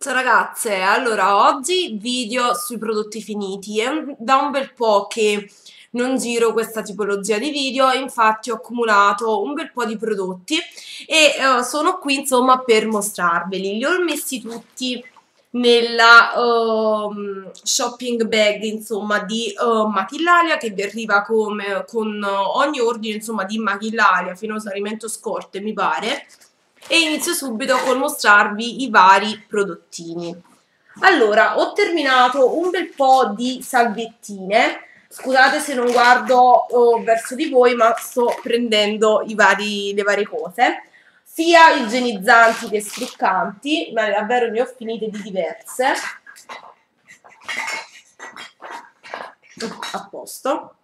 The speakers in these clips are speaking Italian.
Ciao ragazze, allora oggi video sui prodotti finiti. È da un bel po' che non giro questa tipologia di video, infatti ho accumulato un bel po' di prodotti e eh, sono qui insomma per mostrarveli. Li ho messi tutti nella ehm, shopping bag insomma di uh, Machillalia che vi arriva come, con ogni ordine insomma di Machillalia fino a Sarimento Scorte mi pare e inizio subito con mostrarvi i vari prodottini. Allora, ho terminato un bel po' di salviettine, scusate se non guardo oh, verso di voi, ma sto prendendo vari, le varie cose, sia igienizzanti che struccanti, ma davvero ne ho finite di diverse. A posto.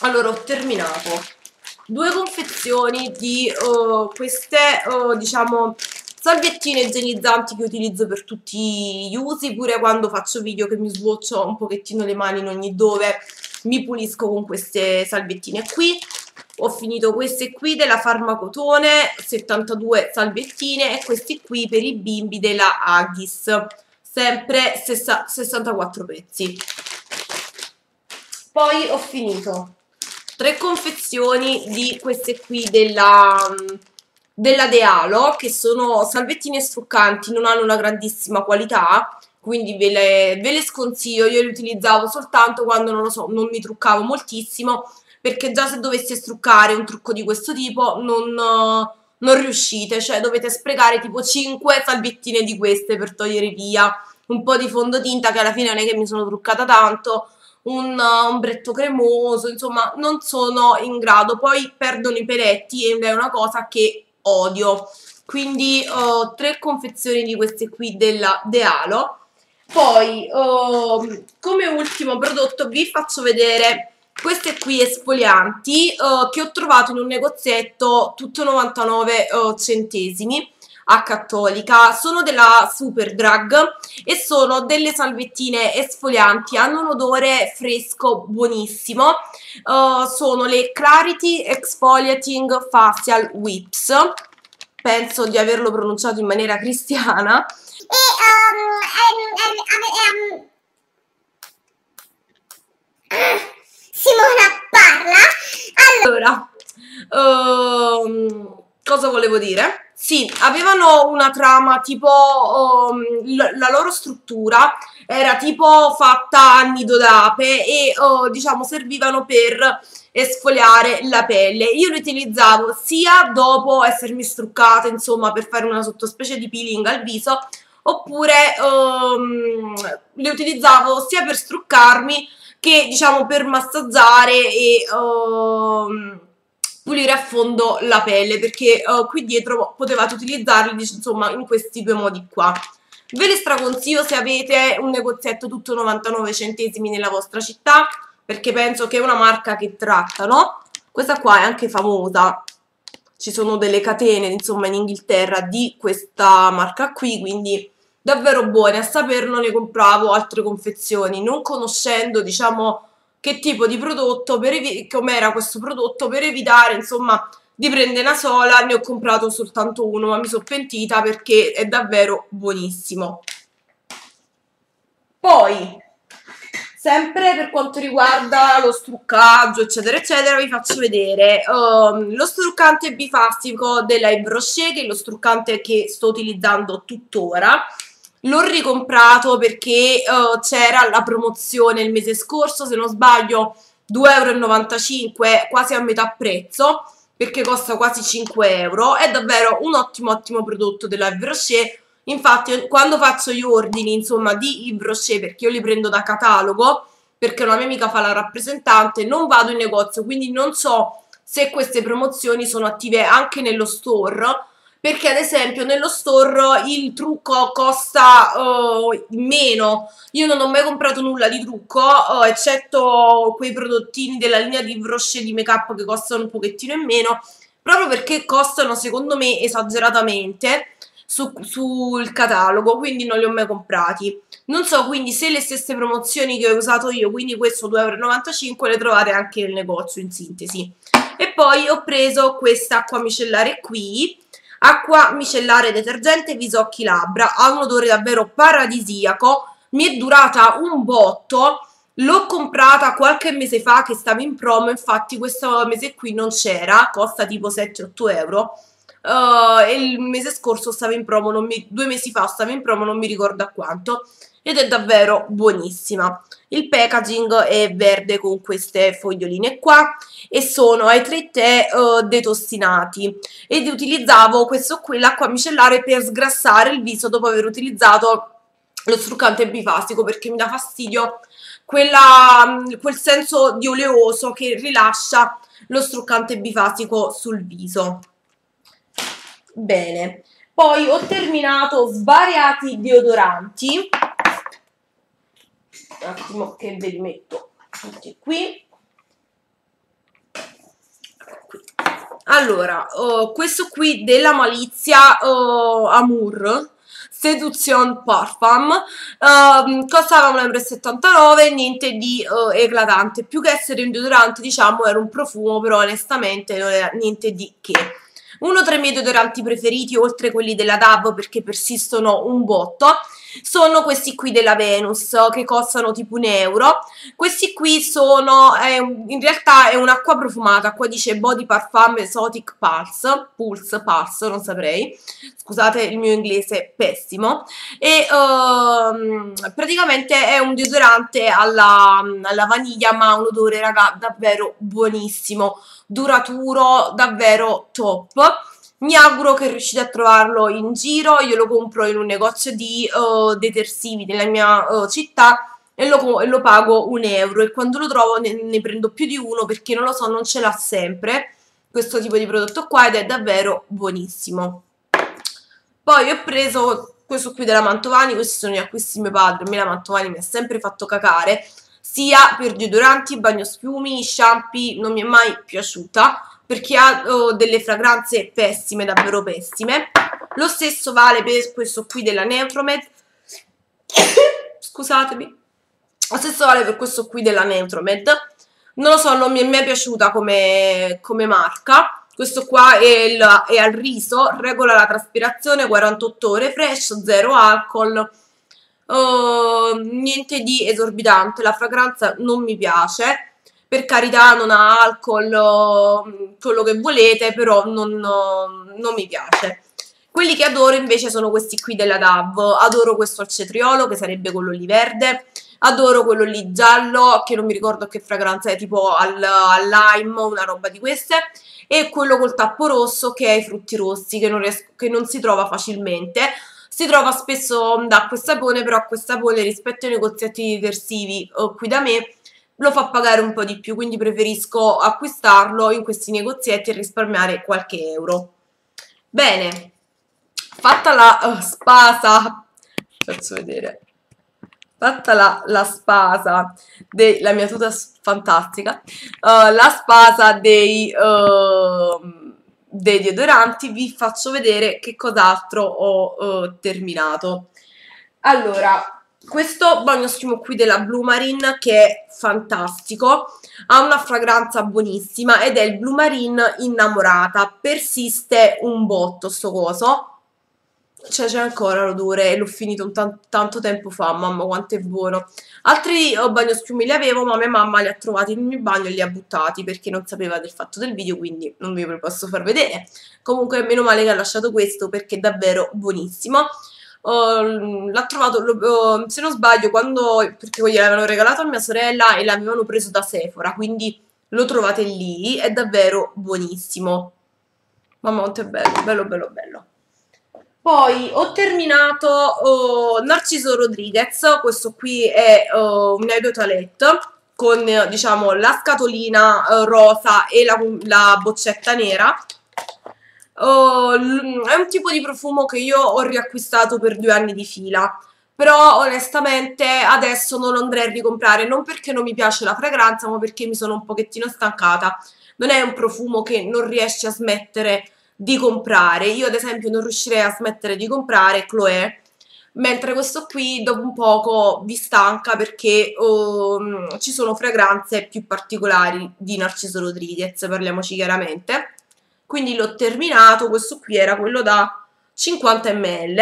Allora, ho terminato due confezioni di uh, queste, uh, diciamo, salviettine igienizzanti che utilizzo per tutti gli usi, pure quando faccio video che mi sboccio un pochettino le mani in ogni dove, mi pulisco con queste salviettine qui. Ho finito queste qui della Farmacotone, 72 salviettine, e questi qui per i bimbi della Agis, sempre 64 pezzi. Poi ho finito tre confezioni di queste qui della, della Dealo che sono salvettine struccanti, non hanno una grandissima qualità quindi ve le, ve le sconsiglio, io le utilizzavo soltanto quando non lo so, non mi truccavo moltissimo perché già se doveste struccare un trucco di questo tipo non, non riuscite, cioè dovete sprecare tipo 5 salvettine di queste per togliere via un po' di fondotinta che alla fine non è che mi sono truccata tanto un ombretto cremoso, insomma non sono in grado, poi perdono i peletti ed è una cosa che odio. Quindi ho tre confezioni di queste qui della Dealo. Poi oh, come ultimo prodotto vi faccio vedere queste qui esfolianti uh, che ho trovato in un negozietto tutto 99 uh, centesimi a Cattolica, sono della Superdrug e sono delle salvettine esfolianti, hanno un odore fresco buonissimo, uh, sono le Clarity Exfoliating Facial Whips, penso di averlo pronunciato in maniera cristiana. E, um, um, um, Simona parla. Allora, um, cosa volevo dire? Sì, avevano una trama tipo, um, la loro struttura era tipo fatta a nido d'ape e uh, diciamo servivano per esfoliare la pelle. Io li utilizzavo sia dopo essermi struccata, insomma, per fare una sottospecie di peeling al viso, oppure um, li utilizzavo sia per struccarmi che diciamo per massaggiare e... Um, pulire a fondo la pelle perché uh, qui dietro potevate utilizzarli insomma in questi due modi qua. Ve li straconsiglio se avete un negozietto tutto 99 centesimi nella vostra città perché penso che è una marca che trattano questa qua è anche famosa. Ci sono delle catene insomma in Inghilterra di questa marca qui quindi davvero buone. A saperlo ne compravo altre confezioni non conoscendo diciamo che tipo di prodotto, per com'era questo prodotto, per evitare insomma di prendere una sola, ne ho comprato soltanto uno, ma mi sono pentita perché è davvero buonissimo. Poi, sempre per quanto riguarda lo struccaggio, eccetera, eccetera, vi faccio vedere um, lo struccante bifastico della Yves Rocher, che è lo struccante che sto utilizzando tuttora, L'ho ricomprato perché uh, c'era la promozione il mese scorso, se non sbaglio 2,95 euro, quasi a metà prezzo, perché costa quasi 5 euro. È davvero un ottimo ottimo prodotto della Yves Rocher. Infatti quando faccio gli ordini insomma di Yves Rocher, perché io li prendo da catalogo, perché una mia amica fa la rappresentante, non vado in negozio, quindi non so se queste promozioni sono attive anche nello store, perché ad esempio nello store il trucco costa uh, meno. Io non ho mai comprato nulla di trucco uh, eccetto quei prodottini della linea di brosce di make up che costano un pochettino in meno proprio perché costano secondo me esageratamente su, sul catalogo quindi non li ho mai comprati. Non so quindi se le stesse promozioni che ho usato io quindi questo 2,95€ le trovate anche nel negozio in sintesi. E poi ho preso questa acqua micellare qui acqua micellare detergente visocchi labbra, ha un odore davvero paradisiaco, mi è durata un botto, l'ho comprata qualche mese fa che stava in promo, infatti questo mese qui non c'era, costa tipo 7-8 euro, uh, e il mese scorso stava in promo, mi, due mesi fa stava in promo, non mi ricordo a quanto, ed è davvero buonissima. Il packaging è verde con queste foglioline qua e sono ai tre tè uh, detostinati ed utilizzavo questo qui, l'acqua micellare per sgrassare il viso dopo aver utilizzato lo struccante bifasico perché mi dà fastidio quella, quel senso di oleoso che rilascia lo struccante bifasico sul viso. Bene, poi ho terminato svariati deodoranti un attimo che ve li metto. Tutti qui. Allora uh, questo qui della malizia uh, Amour Seduction Parfum. Uh, costava 1,79 euro niente di uh, eclatante. Più che essere un deodorante diciamo era un profumo però onestamente non era niente di che. Uno tra i miei deodoranti preferiti oltre quelli della DAB perché persistono un botto sono questi qui della Venus che costano tipo un euro. Questi qui sono eh, in realtà è un'acqua profumata qua dice Body Parfum Exotic Pulse Pulse, Pulse, non saprei. Scusate il mio inglese pessimo. E uh, praticamente è un deodorante alla, alla vaniglia ma ha un odore raga davvero buonissimo. Duraturo davvero top mi auguro che riuscite a trovarlo in giro, io lo compro in un negozio di uh, detersivi della mia uh, città e lo, e lo, pago un euro e quando lo trovo ne, ne, prendo più di uno perché non lo so, non ce l'ha sempre questo tipo di prodotto qua ed è davvero buonissimo. Poi ho preso questo qui della Mantovani, questi sono gli acquisti di mio padre, a me la Mantovani mi ha sempre fatto cacare, sia per deodoranti, bagnoschiumi, shampoo, non mi è mai piaciuta perché ha oh, delle fragranze pessime, davvero pessime. Lo stesso vale per questo qui della Neutromed. Scusatemi. Lo stesso vale per questo qui della Neutromed. Non lo so, non mi è mai piaciuta come, come marca. Questo qua è, il, è, al riso, regola la traspirazione 48 ore, fresh, zero alcol. Uh, niente di esorbitante, la fragranza non mi piace per carità non ha alcol, mm, quello che volete, però non, non mi piace. Quelli che adoro invece sono questi qui della DAV, adoro questo al cetriolo che sarebbe quello lì verde, adoro quello lì giallo che non mi ricordo che fragranza è, tipo al, al lime, una roba di queste, e quello col tappo rosso che è i frutti rossi che non, riesco, che non si trova facilmente, si trova spesso da acqua e sapone, però acqua e sapone rispetto ai negozietti detersivi uh, qui da me lo fa pagare un po' di più, quindi preferisco acquistarlo in questi negozietti e risparmiare qualche euro. Bene, fatta la uh, spasa, faccio vedere, fatta la, la spasa della mia tuta fantastica, uh, la spasa dei, uh, dei deodoranti, vi faccio vedere che cos'altro ho terminato. Allora, questo bagnoschiumo qui della Blue Marine che è fantastico ha una fragranza buonissima ed è il Blue Marine innamorata. Persiste un botto sto coso. Cioè c'è ancora l'odore l'ho finito tanto, tanto tempo fa mamma quanto è buono. Altri oh, bagnoschiumi li avevo ma mia mamma li ha trovati nel mio bagno e li ha buttati perché non sapeva del fatto del video quindi non vi posso far vedere. Comunque meno male che ha lasciato questo perché è davvero buonissimo Uh, l'ha trovato, uh, se non sbaglio, quando, perché gliel'avevano regalato a mia sorella e l'avevano preso da Sephora, quindi lo trovate lì, è davvero buonissimo. Mamma quanto è bello, bello, bello, bello. Poi ho terminato uh, Narciso Rodriguez, questo qui è uh, un Edo Toilette con diciamo la scatolina uh, rosa e la, la boccetta nera Oh, è un tipo di profumo che io ho riacquistato per due anni di fila. Però onestamente adesso non andrei a ricomprare non perché non mi piace la fragranza ma perché mi sono un pochettino stancata. Non è un profumo che non riesci a smettere di comprare. Io ad esempio non riuscirei a smettere di comprare Chloé mentre questo qui dopo un poco vi stanca perché um, ci sono fragranze più particolari di Narciso Rodriguez parliamoci chiaramente quindi l'ho terminato, questo qui era quello da 50 ml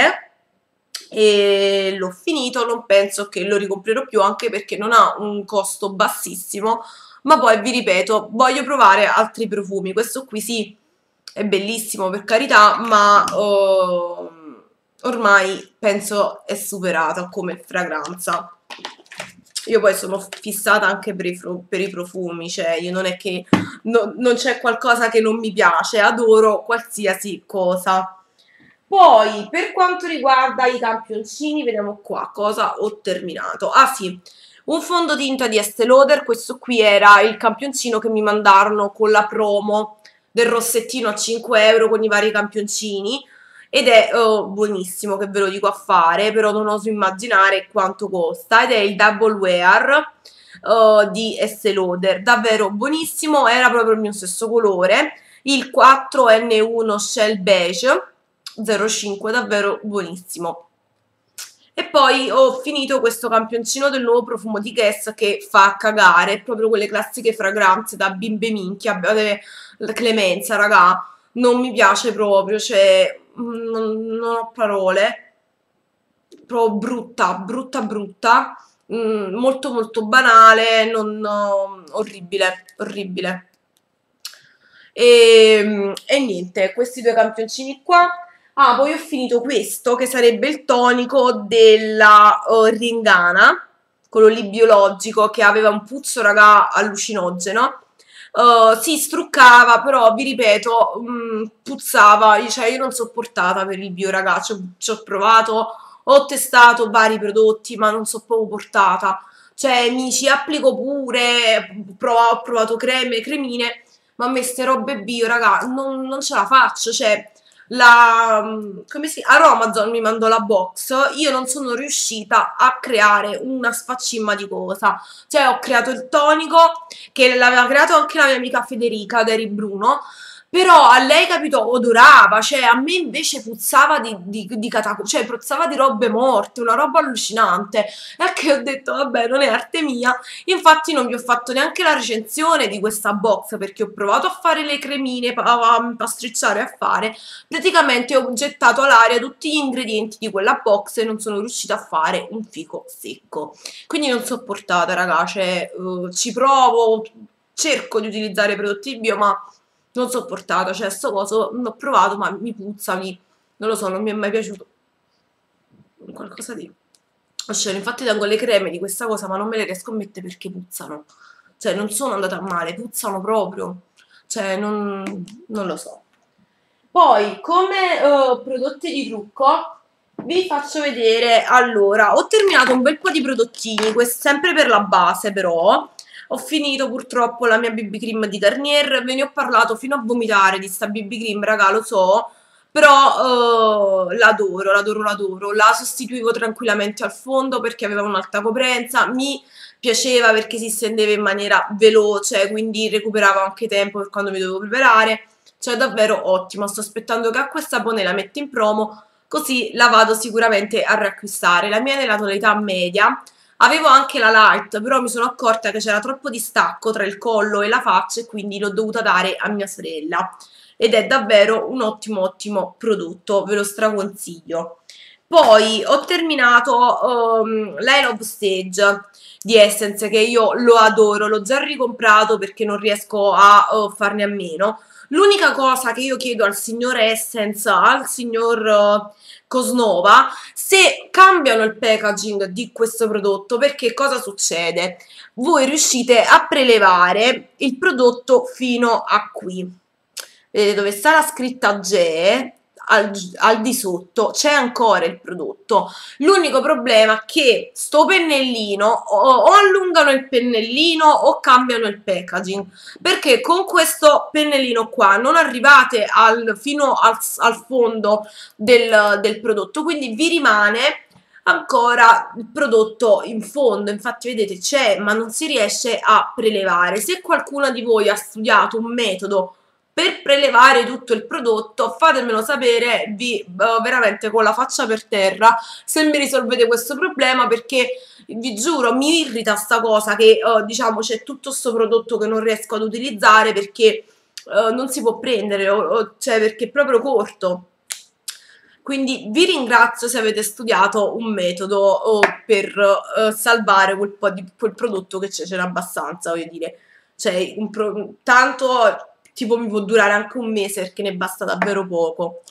e l'ho finito, non penso che lo ricomprerò più anche perché non ha un costo bassissimo, ma poi vi ripeto, voglio provare altri profumi, questo qui sì, è bellissimo per carità, ma uh, ormai penso è superato come fragranza. Io poi sono fissata anche per i, per i profumi, cioè io non è che no, non c'è qualcosa che non mi piace, adoro qualsiasi cosa. Poi, per quanto riguarda i campioncini, vediamo qua cosa ho terminato. Ah sì, un fondotinta di Estée Lauder, questo qui era il campioncino che mi mandarono con la promo del rossettino a 5 euro con i vari campioncini ed è oh, buonissimo che ve lo dico a fare però non oso immaginare quanto costa. Ed è il Double Wear uh, di Estée Lauder davvero buonissimo era proprio il mio stesso colore. Il 4N1 Shell Beige 05 davvero buonissimo. E poi ho finito questo campioncino del nuovo profumo di Guess che fa cagare, proprio quelle classiche fragranze da bimbe minchia, la clemenza, raga, non mi piace proprio, cioè non, non ho parole, proprio brutta, brutta, brutta, mm, molto molto banale, non, no, orribile, orribile. E, e niente, questi due campioncini qua Ah, poi ho finito questo, che sarebbe il tonico della uh, Ringana, quello lì biologico, che aveva un puzzo, raga, allucinogeno. Uh, si struccava, però vi ripeto, mh, mm, puzzava, cioè io non sopportata per il bio, raga, ci ho, provato, ho testato vari prodotti, ma non so proprio portata. Cioè, mi ci applico pure, provo, ho provato creme, cremine, ma a me ste robe bio, raga, non, non ce la faccio, cioè la, come si, Aromazon mi mandò la box, io non sono riuscita a creare una sfaccimma di cosa. Cioè ho creato il tonico, che l'aveva creato anche la mia amica Federica, Deri Bruno, però a lei, capito, odorava, cioè a me invece puzzava di, di, di catacombe, cioè puzzava di robe morte, una roba allucinante. E che ho detto, vabbè, non è arte mia. Infatti non vi ho fatto neanche la recensione di questa box, perché ho provato a fare le cremine, a pastricciare a fare. Praticamente ho gettato all'aria tutti gli ingredienti di quella box e non sono riuscita a fare un fico secco. Quindi non sopportate, ragazzi, cioè, uh, ci provo, cerco di utilizzare prodotti bio, ma non sopportata, cioè sto coso l'ho provato ma mi puzza, mi, non lo so, non mi è mai piaciuto. Qualcosa di osceno, infatti tengo le creme di questa cosa ma non me le riesco a mettere perché puzzano. Cioè non sono andata male, puzzano proprio. Cioè non, non lo so. Poi come uh, prodotti di trucco vi faccio vedere. Allora ho terminato un bel po' di prodottini sempre per la base però ho finito purtroppo la mia BB cream di Garnier, ve ne ho parlato fino a vomitare di sta BB cream, raga, lo so, però uh, l'adoro, l'adoro, l'adoro, la sostituivo tranquillamente al fondo perché aveva un'alta coprenza, mi piaceva perché si stendeva in maniera veloce, quindi recuperava anche tempo per quando mi dovevo preparare, cioè davvero ottimo, sto aspettando che a questa pone la metti in promo, così la vado sicuramente a riacquistare, la mia è nella tonalità media, Avevo anche la light, però mi sono accorta che c'era troppo distacco tra il collo e la faccia e quindi l'ho dovuta dare a mia sorella. Ed è davvero un ottimo ottimo prodotto, ve lo straconsiglio. Poi ho terminato um, l'I Love Stage di Essence che io lo adoro, l'ho già ricomprato perché non riesco a uh, farne a meno. L'unica cosa che io chiedo al signor Essence, al signor uh, Cosnova se cambiano il packaging di questo prodotto perché cosa succede? Voi riuscite a prelevare il prodotto fino a qui. Vedete dove sta la scritta GE al, al di sotto c'è ancora il prodotto. L'unico problema è che sto pennellino o, o, allungano il pennellino o cambiano il packaging perché con questo pennellino qua non arrivate al, fino al, al fondo del, del prodotto quindi vi rimane ancora il prodotto in fondo infatti vedete c'è ma non si riesce a prelevare se qualcuno di voi ha studiato un metodo per prelevare tutto il prodotto fatemelo sapere vi uh, veramente con la faccia per terra se mi risolvete questo problema perché vi giuro mi irrita sta cosa che uh, diciamo c'è tutto questo prodotto che non riesco ad utilizzare perché uh, non si può prendere, o, o, cioè perché è proprio corto. Quindi vi ringrazio se avete studiato un metodo per salvare quel po' di quel prodotto che c'era abbastanza, voglio dire. Cioè, tanto tipo mi può durare anche un mese perché ne basta davvero poco.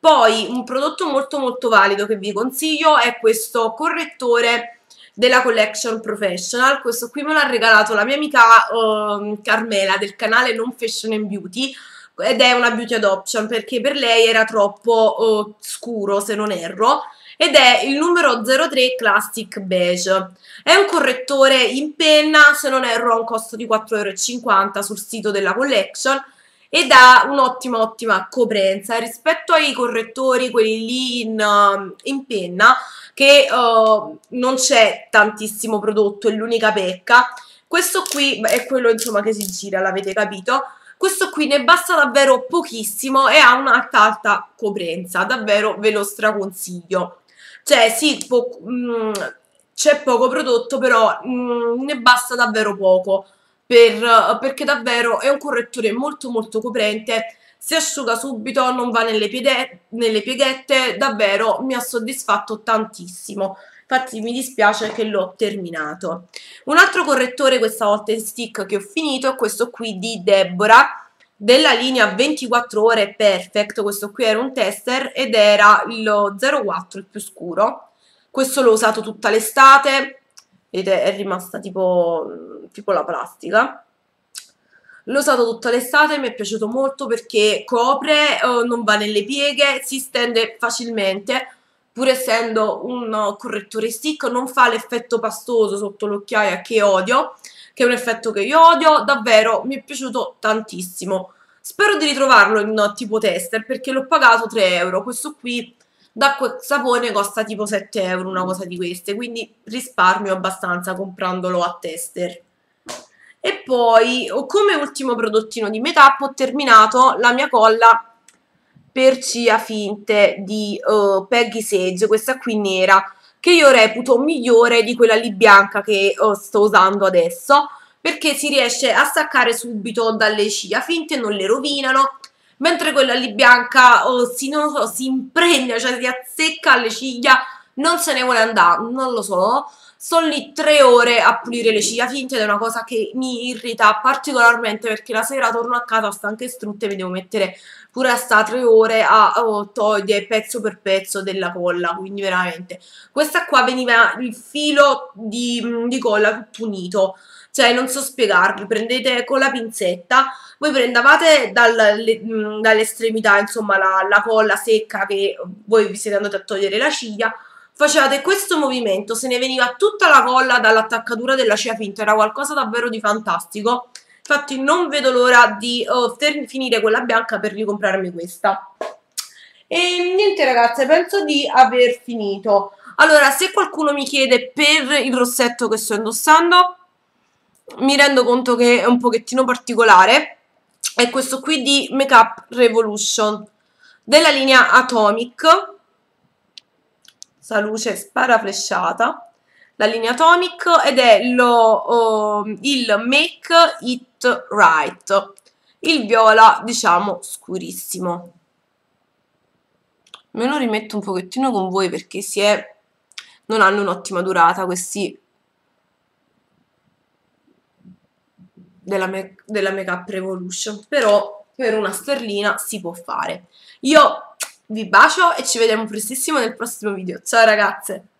Poi un prodotto molto molto valido che vi consiglio è questo correttore della Collection Professional. Questo qui me l'ha regalato la mia amica uh, Carmela del canale Non Fashion and Beauty ed è una beauty adoption perché per lei era troppo uh, scuro se non erro ed è il numero 03 Classic Beige. È un correttore in penna, se non erro ha un costo di 4,50 euro sul sito della collection ed ha un'ottima ottima coprenza rispetto ai correttori, quelli lì in, uh, in penna, che uh, non c'è tantissimo prodotto, è l'unica pecca. Questo qui è quello insomma che si gira, l'avete capito? Questo qui ne basta davvero pochissimo e ha un'alta alta coprenza, davvero ve lo straconsiglio. Cioè sì, po mm, c'è poco prodotto, però mm, ne basta davvero poco, per, perché davvero è un correttore molto molto coprente, si asciuga subito, non va nelle, piede, nelle pieghette, davvero mi ha soddisfatto tantissimo infatti mi dispiace che l'ho terminato. Un altro correttore, questa volta in stick che ho finito, è questo qui di Deborah, della linea 24 ore perfect, questo qui era un tester ed era il 04, il più scuro, questo l'ho usato tutta l'estate, vedete è rimasta tipo, tipo la plastica, l'ho usato tutta l'estate, mi è piaciuto molto perché copre, eh, non va nelle pieghe, si stende facilmente, pur essendo un correttore stick, non fa l'effetto pastoso sotto l'occhiaia che odio, che è un effetto che io odio, davvero mi è piaciuto tantissimo. Spero di ritrovarlo in tipo tester perché l'ho pagato 3 euro, questo qui da sapone costa tipo 7 euro, una cosa di queste, quindi risparmio abbastanza comprandolo a tester. E poi, come ultimo prodottino di make-up, ho terminato la mia colla per cia finte di uh, Peggy Sage, questa qui nera, che io reputo migliore di quella lì bianca che uh, sto usando adesso, perché si riesce a staccare subito dalle ciglia finte, non le rovinano, mentre quella lì bianca oh, si, non so, si impregna, cioè si azzecca alle ciglia, non se ne vuole andare, non lo so, sto lì tre ore a pulire le ciglia finte ed è una cosa che mi irrita particolarmente perché la sera torno a casa stanche e strutte e mi devo mettere pure sta tre ore a oh, togliere pezzo per pezzo della colla quindi veramente questa qua veniva il filo di, di colla tutto unito cioè non so spiegarvi, prendete con la pinzetta, voi prendavate dal, dall'estremità insomma la, la colla secca che voi vi siete andati a togliere la ciglia, facevate questo movimento, se ne veniva tutta la colla dall'attaccatura della ciglia finta, era qualcosa davvero di fantastico. Infatti non vedo l'ora di uh, finire quella bianca per ricomprarmi questa. E niente ragazze, penso di aver finito. Allora, se qualcuno mi chiede per il rossetto che sto indossando, mi rendo conto che è un pochettino particolare. È questo qui di Makeup Revolution, della linea Atomic questa luce sparaflesciata la linea Tonic ed è lo, uh, il Make It Right il viola diciamo scurissimo me lo rimetto un pochettino con voi perché si è non hanno un'ottima durata questi della, me della Make Up Revolution però per una sterlina si può fare io vi bacio e ci vediamo prestissimo nel prossimo video. Ciao ragazze!